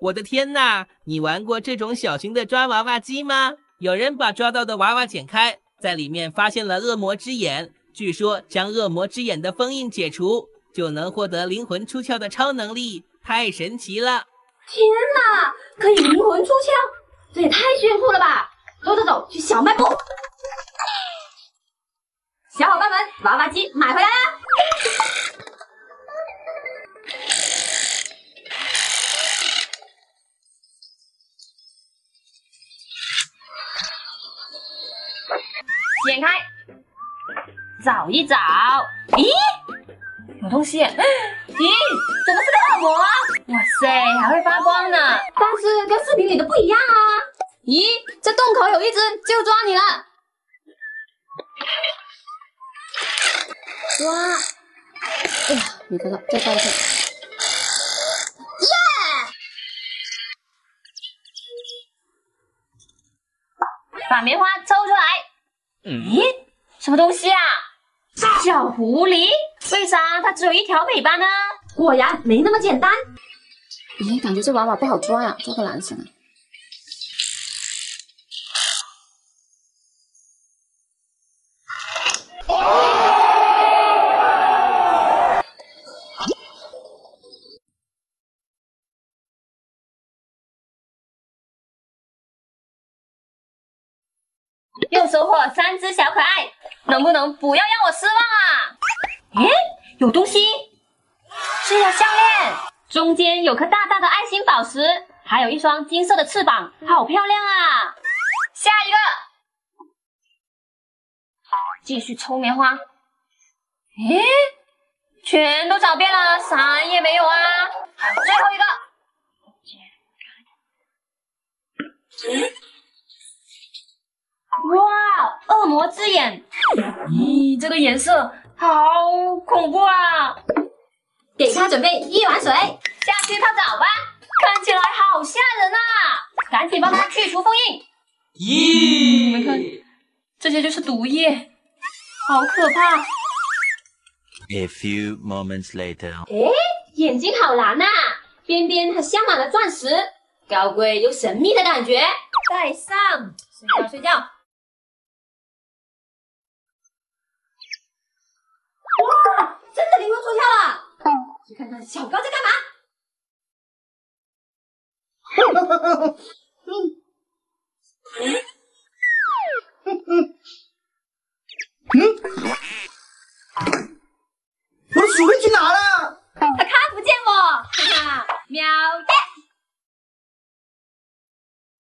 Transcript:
我的天呐！你玩过这种小型的抓娃娃机吗？有人把抓到的娃娃剪开，在里面发现了恶魔之眼。据说将恶魔之眼的封印解除，就能获得灵魂出窍的超能力，太神奇了！天哪，可以灵魂出窍，这也太炫酷了吧！走走走，去小卖部。小伙伴们，娃娃机买回来啦！点开，找一找，咦，有东西？咦，怎么是个恶魔？哇塞，还会发光呢！但是跟视频里的不一样啊！咦，这洞口有一只，就抓你了！哇！哎呀，没抓到，再抓一次。耶！把棉花抽出来。咦，什么东西啊？小狐狸？为啥它只有一条尾巴呢？果然没那么简单。咦，感觉这娃娃不好抓呀，抓个蓝色的。又收获三只小可爱，能不能不要让我失望啊？诶，有东西，是条项链，中间有颗大大的爱心宝石，还有一双金色的翅膀，好漂亮啊！下一个，继续抽棉花。诶，全都找遍了，啥也没有啊！最后一个。哇，恶魔之眼！咦，这个颜色好恐怖啊！给他准备一碗水，下去泡澡吧。看起来好吓人啊！赶紧帮他去除封印。咦，你们看，这些就是毒液，好可怕。A few moments later，哎，眼睛好蓝呐，边边还镶满了钻石，高贵又神秘的感觉。戴上，睡觉睡觉。哇，真的灵魂出窍了！去看看小高在干嘛。嗯嗯，